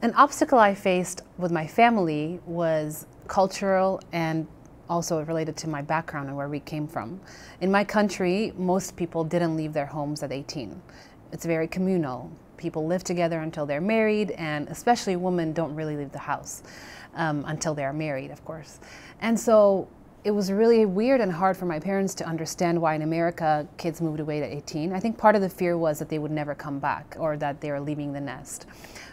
An obstacle I faced with my family was cultural and also related to my background and where we came from. In my country, most people didn't leave their homes at 18. It's very communal. People live together until they're married, and especially women don't really leave the house um, until they're married, of course. And so it was really weird and hard for my parents to understand why in America kids moved away at 18. I think part of the fear was that they would never come back or that they were leaving the nest.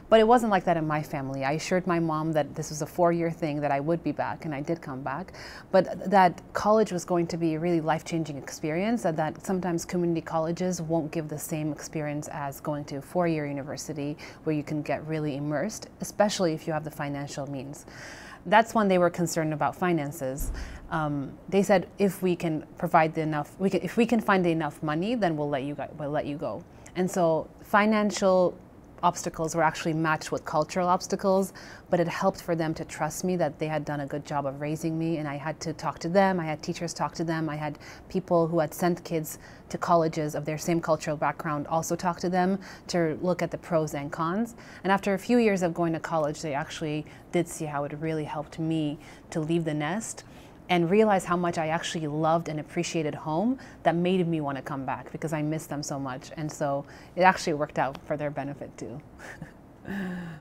But it wasn't like that in my family. I assured my mom that this was a four year thing, that I would be back, and I did come back. But that college was going to be a really life changing experience, and that sometimes community colleges won't give the same experience as going to a four year university where you can get really immersed, especially if you have the financial means that's when they were concerned about finances. Um, they said if we can provide the enough, we can, if we can find enough money, then we'll let you we'll let you go. And so financial obstacles were actually matched with cultural obstacles, but it helped for them to trust me that they had done a good job of raising me and I had to talk to them, I had teachers talk to them, I had people who had sent kids to colleges of their same cultural background also talk to them to look at the pros and cons. And after a few years of going to college, they actually did see how it really helped me to leave the nest and realize how much I actually loved and appreciated home that made me want to come back because I missed them so much. And so it actually worked out for their benefit too.